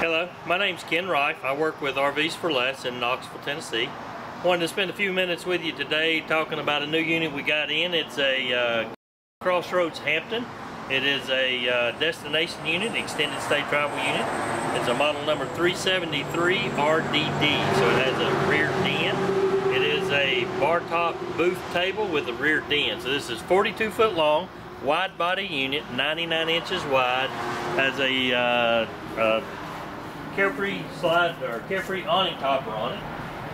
Hello, my name's Ken Rife. I work with RVs for Less in Knoxville, Tennessee. Wanted to spend a few minutes with you today talking about a new unit we got in. It's a uh, Crossroads Hampton. It is a uh, destination unit, extended stay travel unit. It's a model number 373 RDD, so it has a rear den. It is a bar top booth table with a rear den. So this is 42 foot long, wide body unit, 99 inches wide, has a uh, uh, carefree slide or carefree awning topper on it.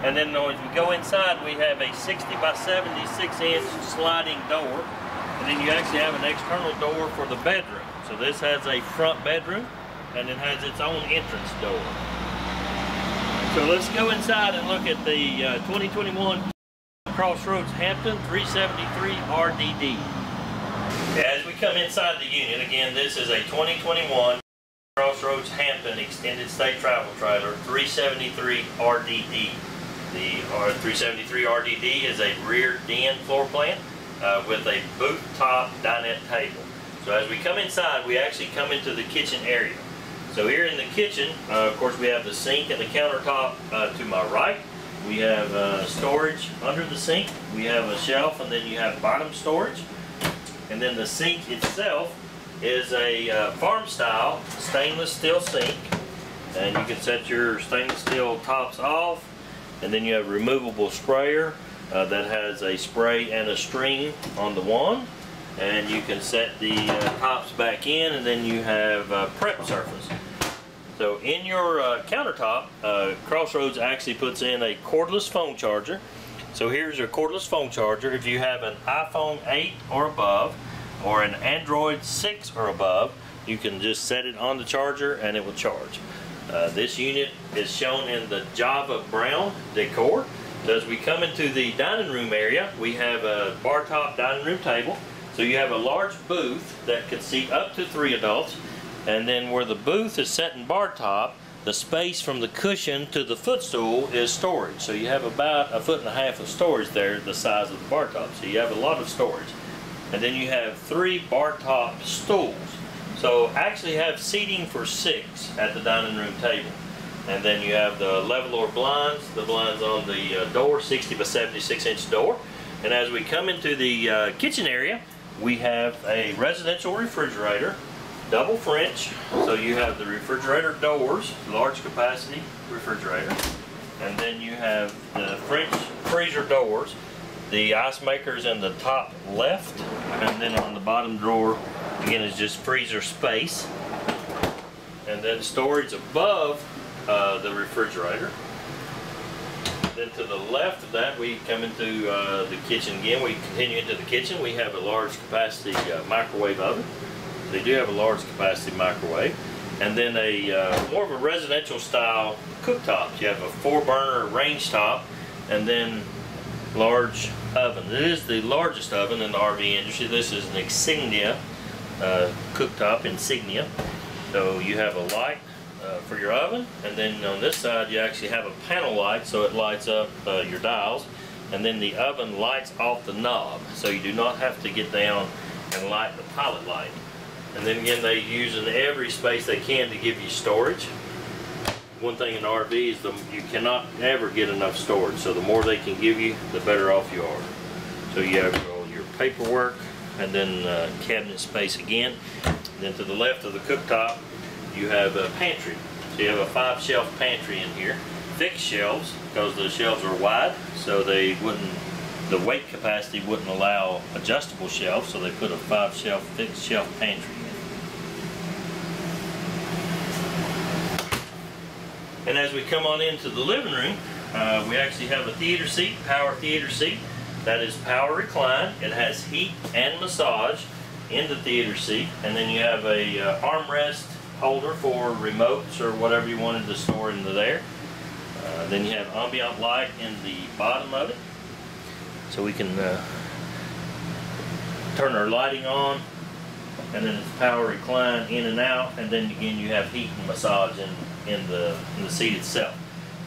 And then as we go inside, we have a 60 by 76 inch sliding door. And then you actually have an external door for the bedroom. So this has a front bedroom and it has its own entrance door. So let's go inside and look at the uh, 2021 Crossroads Hampton 373 RDD. As we come inside the unit, again, this is a 2021 Crossroads Hampton Extended Stay Travel Trailer 373 RDD. The R373 RDD is a rear den floor plan uh, with a boot top dinette table. So as we come inside, we actually come into the kitchen area. So here in the kitchen, uh, of course, we have the sink and the countertop uh, to my right. We have uh, storage under the sink. We have a shelf, and then you have bottom storage. And then the sink itself is a uh, farm style stainless steel sink. And you can set your stainless steel tops off. And then you have a removable sprayer uh, that has a spray and a string on the wand and you can set the uh, tops back in and then you have uh, prep surface. So in your uh, countertop uh, Crossroads actually puts in a cordless phone charger. So here's your cordless phone charger. If you have an iPhone 8 or above or an Android 6 or above, you can just set it on the charger and it will charge. Uh, this unit is shown in the Java brown decor. So as we come into the dining room area, we have a bar top dining room table. So you have a large booth that can seat up to three adults. And then where the booth is set in bar top, the space from the cushion to the footstool is storage. So you have about a foot and a half of storage there, the size of the bar top. So you have a lot of storage and then you have three bar top stools. So actually have seating for six at the dining room table. And then you have the Levolor blinds, the blinds on the uh, door, 60 by 76 inch door. And as we come into the uh, kitchen area, we have a residential refrigerator, double French. So you have the refrigerator doors, large capacity refrigerator. And then you have the French freezer doors the ice maker is in the top left, and then on the bottom drawer, again, is just freezer space. And then storage above uh, the refrigerator. Then to the left of that, we come into uh, the kitchen again. We continue into the kitchen. We have a large capacity uh, microwave oven. They do have a large capacity microwave. And then a uh, more of a residential style cooktop. You have a four burner range top and then large oven. It is the largest oven in the RV industry. This is an Insignia uh, cooktop, Insignia. So you have a light uh, for your oven, and then on this side you actually have a panel light so it lights up uh, your dials, and then the oven lights off the knob, so you do not have to get down and light the pilot light. And then again, they use in every space they can to give you storage one thing in RV is the, you cannot ever get enough storage. So the more they can give you, the better off you are. So you have all your paperwork and then uh, cabinet space again. Then to the left of the cooktop, you have a pantry. So you have a five shelf pantry in here. Fixed shelves, because the shelves are wide, so they wouldn't, the weight capacity wouldn't allow adjustable shelves, so they put a five shelf fixed shelf pantry And as we come on into the living room, uh, we actually have a theater seat, power theater seat. That is power recline. It has heat and massage in the theater seat. And then you have a uh, armrest holder for remotes or whatever you wanted to store into there. Uh, then you have ambient light in the bottom of it. So we can uh, turn our lighting on and then it's power recline in and out and then again you have heat and massage in in the, in the seat itself.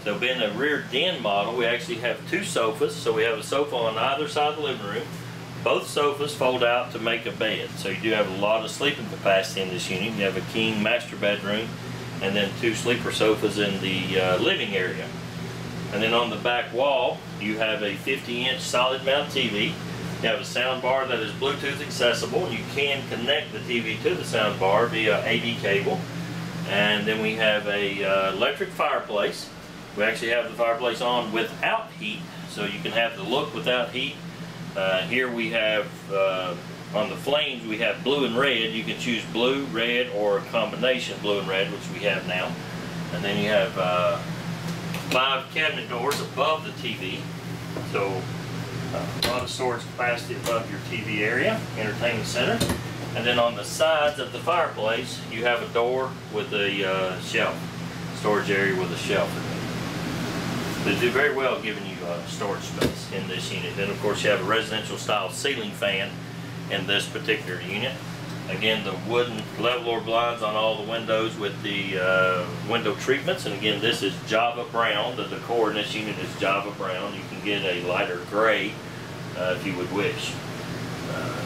So being a rear den model, we actually have two sofas. So we have a sofa on either side of the living room. Both sofas fold out to make a bed. So you do have a lot of sleeping capacity in this unit. You have a king master bedroom and then two sleeper sofas in the uh, living area. And then on the back wall, you have a 50-inch solid mount TV. You have a sound bar that is Bluetooth accessible. You can connect the TV to the sound bar via AV cable. And then we have a uh, electric fireplace. We actually have the fireplace on without heat, so you can have the look without heat. Uh, here we have uh, on the flames we have blue and red. You can choose blue, red, or a combination blue and red, which we have now. And then you have uh, five cabinet doors above the TV. So uh, a lot of storage capacity above your TV area, entertainment center. And then on the sides of the fireplace, you have a door with a uh, shelf, storage area with a shelf. They do very well giving you uh, storage space in this unit. Then of course you have a residential style ceiling fan in this particular unit. Again, the wooden level blinds on all the windows with the uh, window treatments. And again, this is Java Brown. The decor in this unit is Java Brown. You can get a lighter gray uh, if you would wish.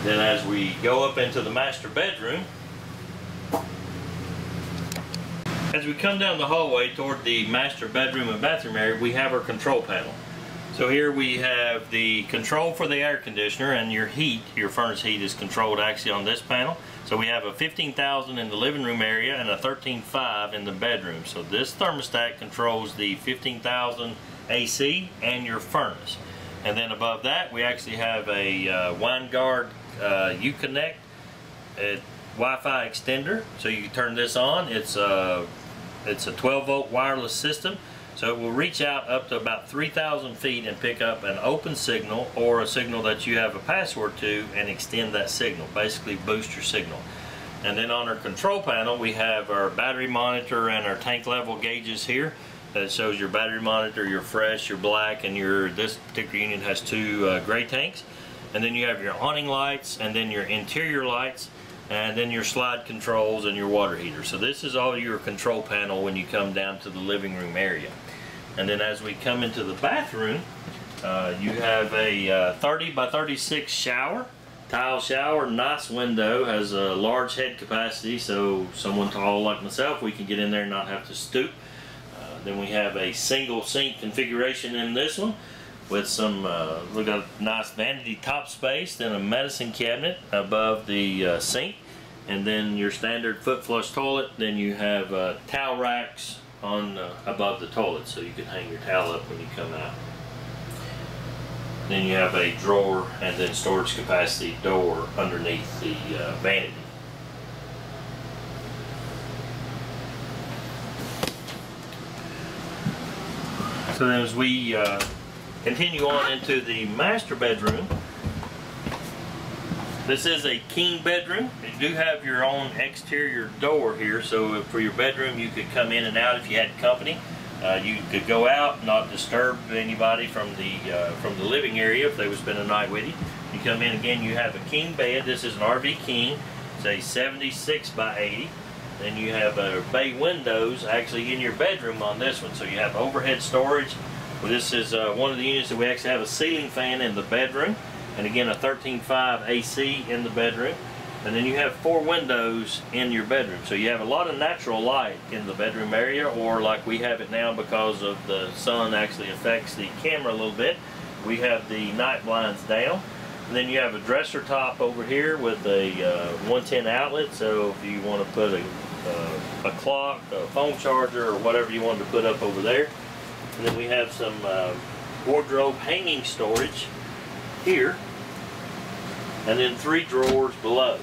Then as we go up into the master bedroom, as we come down the hallway toward the master bedroom and bathroom area, we have our control panel. So here we have the control for the air conditioner and your heat, your furnace heat is controlled actually on this panel. So we have a 15,000 in the living room area and a 13.5 in the bedroom. So this thermostat controls the 15,000 AC and your furnace. And then above that we actually have a uh, Winegard uh, Uconnect uh, Wi-Fi extender. So you turn this on. It's a, it's a 12 volt wireless system. So it will reach out up to about 3,000 feet and pick up an open signal or a signal that you have a password to and extend that signal, basically boost your signal. And then on our control panel we have our battery monitor and our tank level gauges here that shows your battery monitor, your fresh, your black, and your this particular unit has two uh, gray tanks. And then you have your awning lights and then your interior lights and then your slide controls and your water heater. So this is all your control panel when you come down to the living room area. And then as we come into the bathroom, uh, you have a uh, 30 by 36 shower, tile shower, nice window, has a large head capacity, so someone tall like myself, we can get in there and not have to stoop. Uh, then we have a single sink configuration in this one with some, uh, look at a nice vanity top space, then a medicine cabinet above the uh, sink, and then your standard foot flush toilet. Then you have uh, towel racks on uh, above the toilet, so you can hang your towel up when you come out. Then you have a drawer and then storage capacity door underneath the uh, vanity. So then as we uh, continue on into the master bedroom, this is a king bedroom. You do have your own exterior door here, so for your bedroom you could come in and out if you had company. Uh, you could go out, not disturb anybody from the uh, from the living area if they would spend a night with you. You come in again, you have a king bed. This is an RV king. It's a 76 by 80. Then you have uh, bay windows actually in your bedroom on this one, so you have overhead storage. Well, this is uh, one of the units that we actually have a ceiling fan in the bedroom, and again a 13.5 AC in the bedroom. And then you have four windows in your bedroom. So you have a lot of natural light in the bedroom area, or like we have it now because of the sun actually affects the camera a little bit. We have the night blinds down. And then you have a dresser top over here with a uh, 110 outlet. So if you want to put a, uh, a clock, a phone charger, or whatever you want to put up over there. And then we have some uh, wardrobe hanging storage here. And then three drawers below.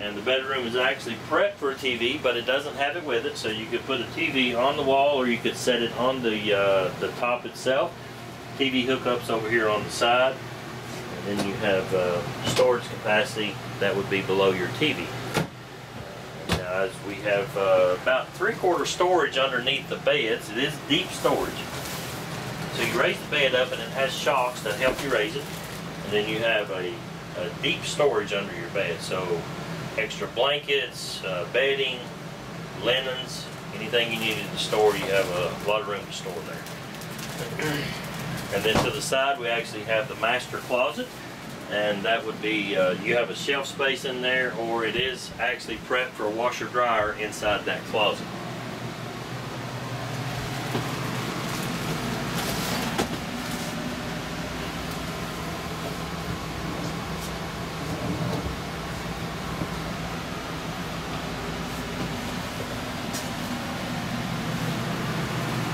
And the bedroom is actually prepped for a TV, but it doesn't have it with it. So you could put a TV on the wall or you could set it on the, uh, the top itself. TV hookups over here on the side. And then you have uh, storage capacity that would be below your TV. As we have uh, about three-quarter storage underneath the beds, it is deep storage. So you raise the bed up and it has shocks that help you raise it. And then you have a, a deep storage under your bed. So extra blankets, uh, bedding, linens, anything you needed to store, you have a lot of room to store there. and then to the side, we actually have the master closet and that would be uh, you have a shelf space in there or it is actually prepped for a washer dryer inside that closet.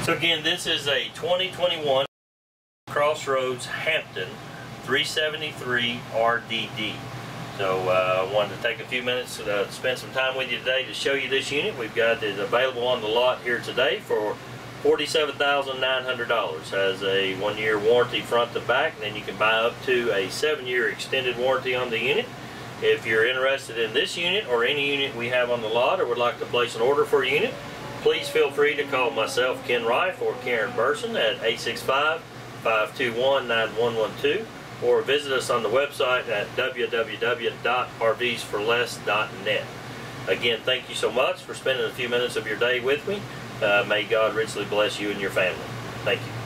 So again, this is a 2021 Crossroads Hampton 373 RDD. So uh, I wanted to take a few minutes to uh, spend some time with you today to show you this unit. We've got it available on the lot here today for $47,900. Has a one-year warranty front to back, and then you can buy up to a seven-year extended warranty on the unit. If you're interested in this unit or any unit we have on the lot or would like to place an order for a unit, please feel free to call myself, Ken Rife, or Karen Burson at 865-521-9112 or visit us on the website at www.rvsforless.net. Again, thank you so much for spending a few minutes of your day with me. Uh, may God richly bless you and your family. Thank you.